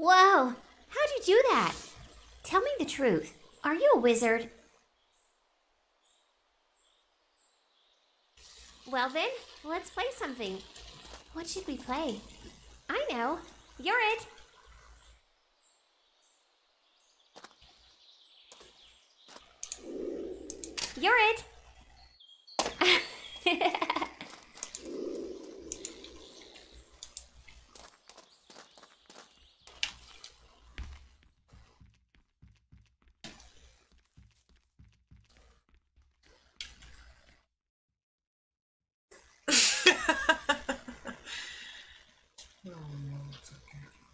Whoa! How'd you do that? Tell me the truth. Are you a wizard? Well then, let's play something. What should we play? I know. You're it. You're it. It's okay.